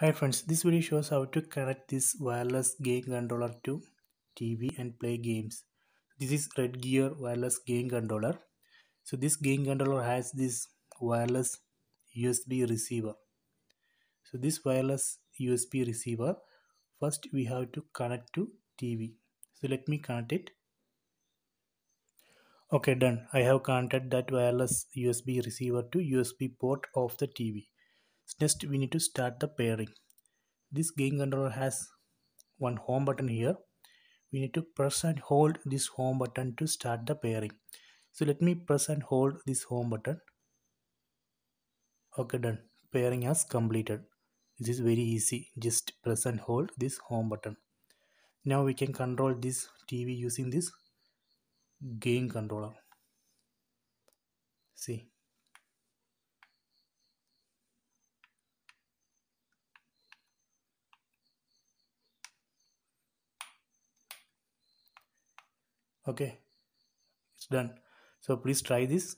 Hi friends, this video shows how to connect this wireless game controller to TV and play games. This is Redgear wireless game controller. So this game controller has this wireless USB receiver. So this wireless USB receiver, first we have to connect to TV. So let me connect it. Okay done. I have connected that wireless USB receiver to USB port of the TV. Next we need to start the pairing. This game controller has one home button here. We need to press and hold this home button to start the pairing. So let me press and hold this home button. Okay done. Pairing has completed. This is very easy. Just press and hold this home button. Now we can control this tv using this game controller. See okay it's done. So please try this